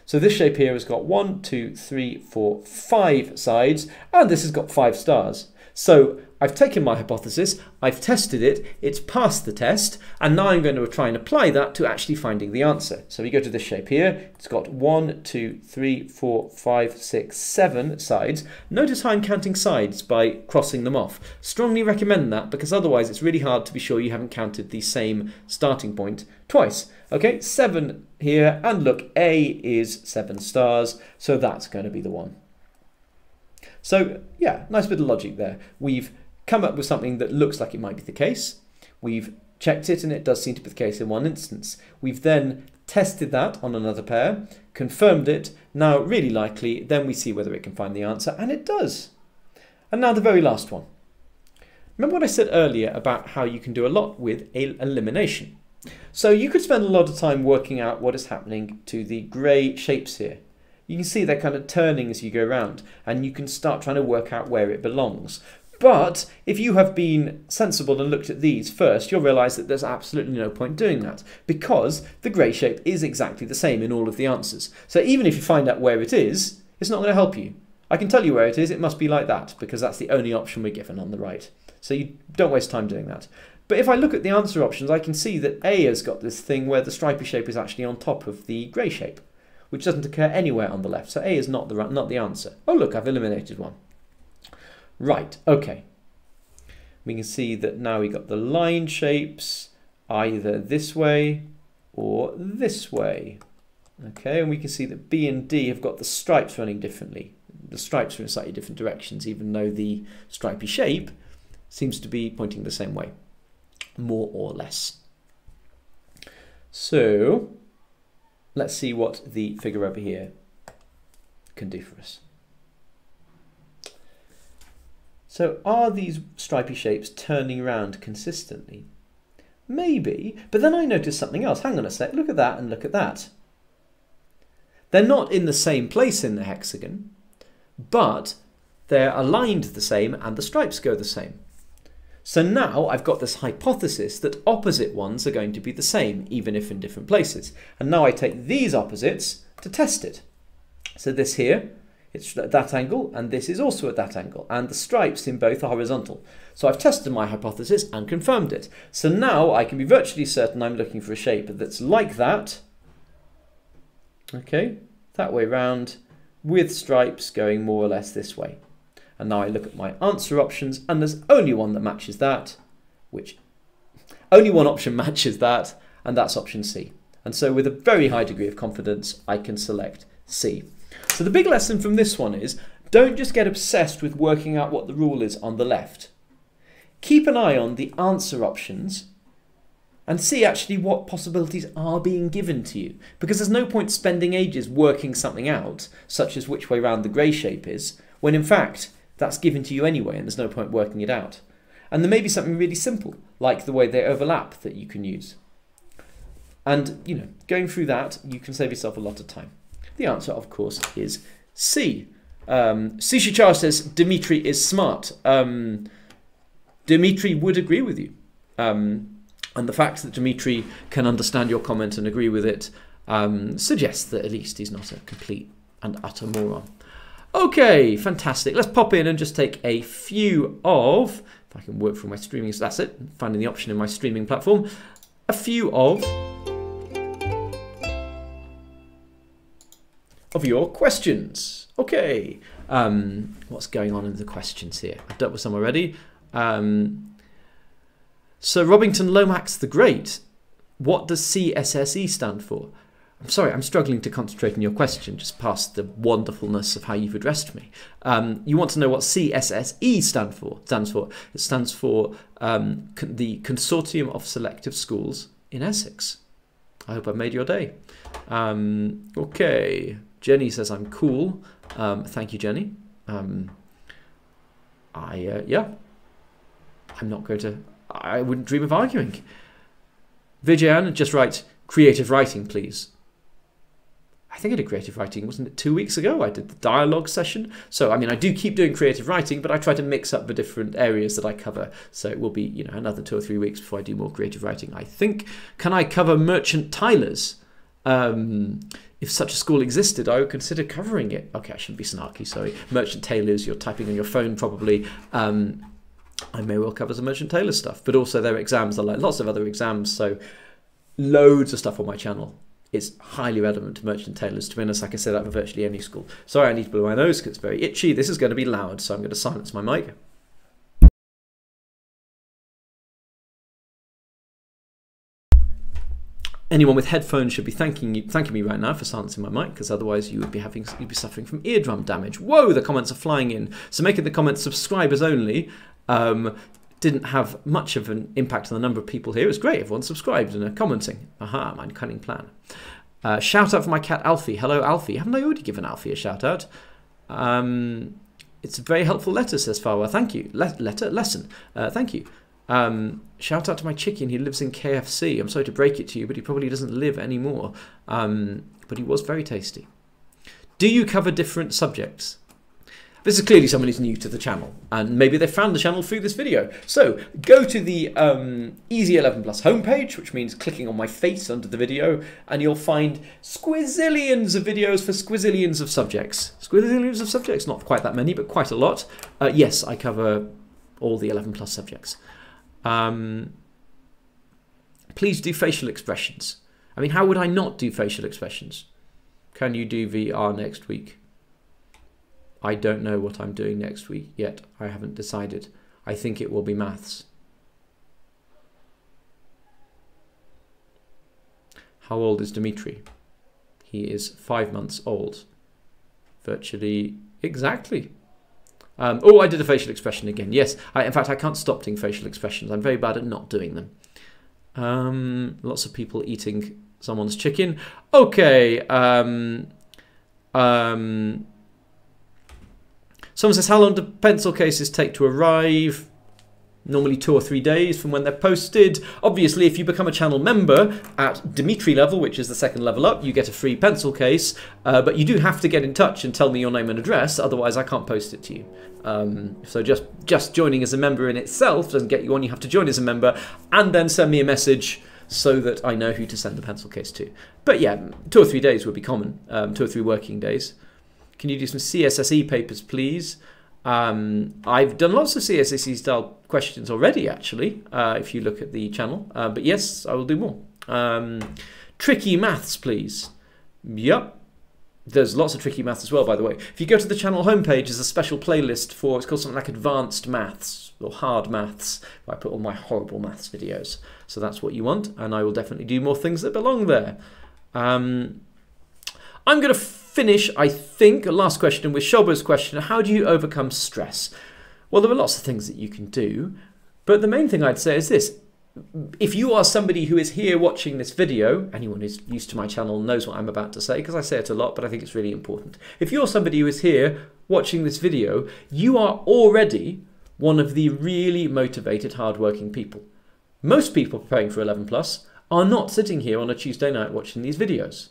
So this shape here has got one, two, three, four, five sides, and this has got five stars. So I've taken my hypothesis, I've tested it, it's passed the test, and now I'm going to try and apply that to actually finding the answer. So we go to this shape here, it's got one, two, three, four, five, six, seven sides. Notice how I'm counting sides by crossing them off. Strongly recommend that because otherwise it's really hard to be sure you haven't counted the same starting point twice. Okay, seven here, and look, A is seven stars, so that's going to be the one. So yeah, nice bit of logic there. We've come up with something that looks like it might be the case. We've checked it and it does seem to be the case in one instance. We've then tested that on another pair, confirmed it, now really likely, then we see whether it can find the answer, and it does. And now the very last one. Remember what I said earlier about how you can do a lot with elimination. So you could spend a lot of time working out what is happening to the grey shapes here you can see they're kind of turning as you go around and you can start trying to work out where it belongs. But if you have been sensible and looked at these first, you'll realise that there's absolutely no point doing that because the grey shape is exactly the same in all of the answers. So even if you find out where it is, it's not going to help you. I can tell you where it is, it must be like that because that's the only option we're given on the right. So you don't waste time doing that. But if I look at the answer options, I can see that A has got this thing where the stripy shape is actually on top of the grey shape which doesn't occur anywhere on the left. So A is not the, not the answer. Oh, look, I've eliminated one. Right, okay. We can see that now we've got the line shapes either this way or this way. Okay, and we can see that B and D have got the stripes running differently. The stripes are in slightly different directions, even though the stripy shape seems to be pointing the same way, more or less. So Let's see what the figure over here can do for us. So are these stripy shapes turning around consistently? Maybe, but then I noticed something else. Hang on a sec, look at that and look at that. They're not in the same place in the hexagon, but they're aligned the same and the stripes go the same. So now I've got this hypothesis that opposite ones are going to be the same, even if in different places. And now I take these opposites to test it. So this here, it's at that angle, and this is also at that angle, and the stripes in both are horizontal. So I've tested my hypothesis and confirmed it. So now I can be virtually certain I'm looking for a shape that's like that, okay, that way round, with stripes going more or less this way. And now I look at my answer options and there's only one that matches that, which only one option matches that, and that's option C. And so with a very high degree of confidence, I can select C. So the big lesson from this one is don't just get obsessed with working out what the rule is on the left. Keep an eye on the answer options and see actually what possibilities are being given to you. Because there's no point spending ages working something out, such as which way round the grey shape is, when in fact that's given to you anyway, and there's no point working it out. And there may be something really simple, like the way they overlap, that you can use. And, you know, going through that, you can save yourself a lot of time. The answer, of course, is C. Um, Sushi Char says Dimitri is smart. Um, Dimitri would agree with you. Um, and the fact that Dimitri can understand your comment and agree with it um, suggests that at least he's not a complete and utter moron. Okay, fantastic. Let's pop in and just take a few of, if I can work from my streaming, that's it, finding the option in my streaming platform, a few of of your questions. Okay, um, what's going on in the questions here? I've dealt with some already. Um, so Robington Lomax the Great, what does CSSE stand for? I'm sorry, I'm struggling to concentrate on your question just past the wonderfulness of how you've addressed me. Um, you want to know what CSSE stand for, stands for. It stands for um, con the Consortium of Selective Schools in Essex. I hope I've made your day. Um, okay, Jenny says I'm cool. Um, thank you, Jenny. Um, I uh, yeah, I'm not going to, I wouldn't dream of arguing. Vijayan just writes, creative writing, please. I think I did creative writing, wasn't it two weeks ago? I did the dialogue session. So, I mean, I do keep doing creative writing, but I try to mix up the different areas that I cover. So it will be, you know, another two or three weeks before I do more creative writing, I think. Can I cover merchant tilers? Um, if such a school existed, I would consider covering it. Okay, I shouldn't be snarky, sorry. Merchant Taylors, you're typing on your phone probably. Um, I may well cover some merchant Taylor stuff, but also their exams are like lots of other exams, so loads of stuff on my channel is highly relevant to merchant Taylors. To be honest, I can say that for virtually any school. Sorry, I need to blow my nose because it's very itchy. This is going to be loud, so I'm going to silence my mic. Anyone with headphones should be thanking you, thanking me right now for silencing my mic, because otherwise you would be having you'd be suffering from eardrum damage. Whoa, the comments are flying in. So making the comments subscribers only um, didn't have much of an impact on the number of people here. It was great. Everyone subscribed and are commenting. Aha, my cunning plan. Uh, shout out for my cat Alfie. Hello, Alfie. Haven't I already given Alfie a shout out? Um, it's a very helpful letter, says Farwa. Thank you. Le letter? Lesson. Uh, thank you. Um, shout out to my chicken. He lives in KFC. I'm sorry to break it to you, but he probably doesn't live anymore. Um, but he was very tasty. Do you cover different subjects? This is clearly someone who's new to the channel, and maybe they found the channel through this video. So go to the um, Easy 11 Plus homepage, which means clicking on my face under the video, and you'll find squizillions of videos for squizillions of subjects. Squizillions of subjects, not quite that many, but quite a lot. Uh, yes, I cover all the 11 Plus subjects. Um, please do facial expressions. I mean, how would I not do facial expressions? Can you do VR next week? I don't know what I'm doing next week yet. I haven't decided. I think it will be maths. How old is Dimitri? He is five months old. Virtually exactly. Um, oh, I did a facial expression again. Yes, I, in fact, I can't stop doing facial expressions. I'm very bad at not doing them. Um, lots of people eating someone's chicken. Okay. Um, um, Someone says, how long do pencil cases take to arrive? Normally two or three days from when they're posted. Obviously, if you become a channel member at Dimitri level, which is the second level up, you get a free pencil case. Uh, but you do have to get in touch and tell me your name and address, otherwise I can't post it to you. Um, so just just joining as a member in itself doesn't get you on. You have to join as a member and then send me a message so that I know who to send the pencil case to. But yeah, two or three days would be common. Um, two or three working days. Can you do some CSSE papers, please? Um, I've done lots of CSSE style questions already, actually, uh, if you look at the channel. Uh, but yes, I will do more. Um, tricky maths, please. Yep. There's lots of tricky maths as well, by the way. If you go to the channel homepage, there's a special playlist for, it's called something like Advanced Maths or Hard Maths. I put all my horrible maths videos. So that's what you want, and I will definitely do more things that belong there. Um, I'm going to finish, I think, a last question with Shobo's question How do you overcome stress? Well, there are lots of things that you can do, but the main thing I'd say is this. If you are somebody who is here watching this video, anyone who's used to my channel knows what I'm about to say because I say it a lot, but I think it's really important. If you're somebody who is here watching this video, you are already one of the really motivated, hardworking people. Most people preparing for 11 plus are not sitting here on a Tuesday night watching these videos.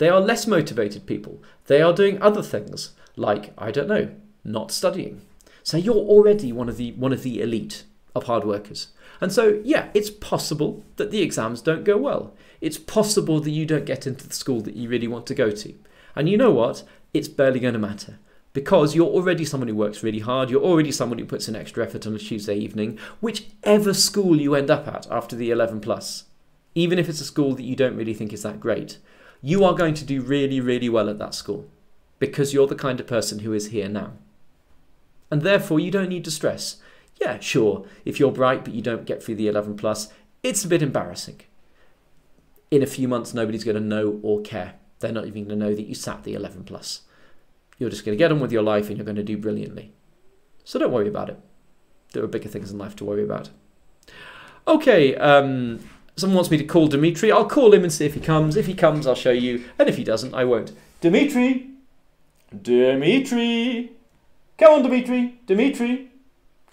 They are less motivated people. They are doing other things, like, I don't know, not studying. So you're already one of the one of the elite of hard workers. And so, yeah, it's possible that the exams don't go well. It's possible that you don't get into the school that you really want to go to. And you know what? It's barely going to matter because you're already someone who works really hard. You're already someone who puts an extra effort on a Tuesday evening, whichever school you end up at after the 11 plus. Even if it's a school that you don't really think is that great, you are going to do really, really well at that school because you're the kind of person who is here now. And therefore, you don't need to stress. Yeah, sure, if you're bright but you don't get through the 11 plus, it's a bit embarrassing. In a few months, nobody's going to know or care. They're not even going to know that you sat the 11 plus. You're just going to get on with your life and you're going to do brilliantly. So don't worry about it. There are bigger things in life to worry about. Okay, um, Someone wants me to call Dimitri. I'll call him and see if he comes. If he comes, I'll show you. And if he doesn't, I won't. Dimitri! Dimitri! Come on, Dimitri! Dimitri!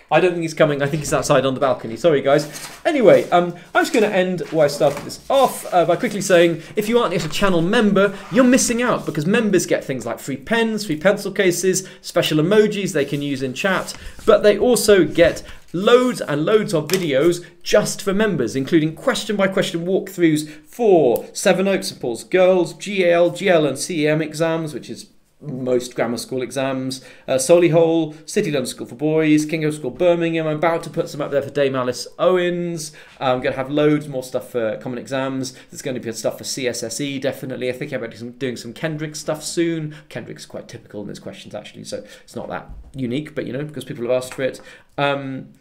I don't think he's coming. I think he's outside on the balcony. Sorry, guys. Anyway, um, I'm just going to end where I started this off uh, by quickly saying if you aren't yet a channel member, you're missing out because members get things like free pens, free pencil cases, special emojis they can use in chat, but they also get loads and loads of videos just for members, including question by question walkthroughs for Sevenoaks and Paul's Girls, GAL, GL, and CEM exams, which is most grammar school exams, uh, Solihull, City London School for Boys, King of School Birmingham. I'm about to put some up there for Dame Alice Owen's. I'm going to have loads more stuff for common exams. There's going to be stuff for CSSE, definitely. I think I'm some, doing some Kendrick stuff soon. Kendrick's quite typical in his questions, actually, so it's not that unique, but you know, because people have asked for it. Um,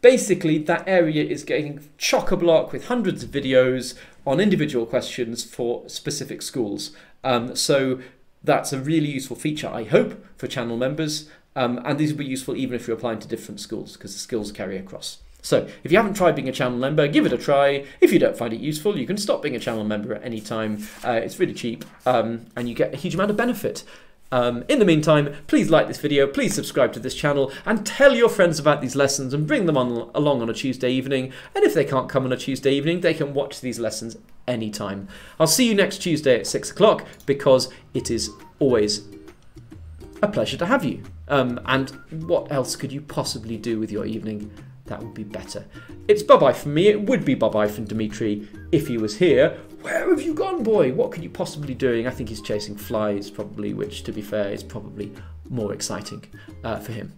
basically, that area is getting chock a block with hundreds of videos on individual questions for specific schools. Um, so that's a really useful feature, I hope, for channel members. Um, and these will be useful even if you're applying to different schools because the skills carry across. So if you haven't tried being a channel member, give it a try. If you don't find it useful, you can stop being a channel member at any time. Uh, it's really cheap um, and you get a huge amount of benefit. Um, in the meantime, please like this video, please subscribe to this channel, and tell your friends about these lessons and bring them on along on a Tuesday evening. And if they can't come on a Tuesday evening, they can watch these lessons anytime. I'll see you next Tuesday at 6 o'clock because it is always a pleasure to have you. Um, and what else could you possibly do with your evening that would be better? It's bye bye from me. It would be bye bye from Dimitri if he was here. Where have you gone, boy? What could you possibly be doing? I think he's chasing flies, probably, which, to be fair, is probably more exciting uh, for him.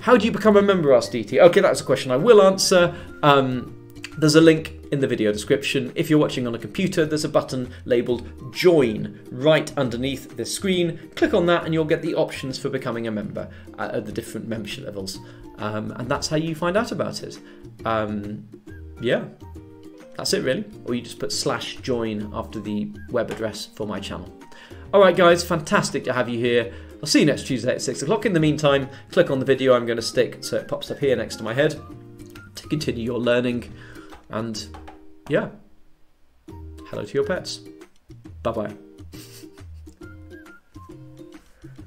How do you become a member, asked DT? Okay, that's a question I will answer. Um, there's a link in the video description. If you're watching on a computer, there's a button labelled Join right underneath the screen. Click on that and you'll get the options for becoming a member at the different membership levels. Um, and that's how you find out about it. Um, yeah, that's it really. Or you just put slash join after the web address for my channel. Alright guys, fantastic to have you here. I'll see you next Tuesday at 6 o'clock. In the meantime, click on the video I'm going to stick so it pops up here next to my head to continue your learning. And yeah, hello to your pets. Bye bye.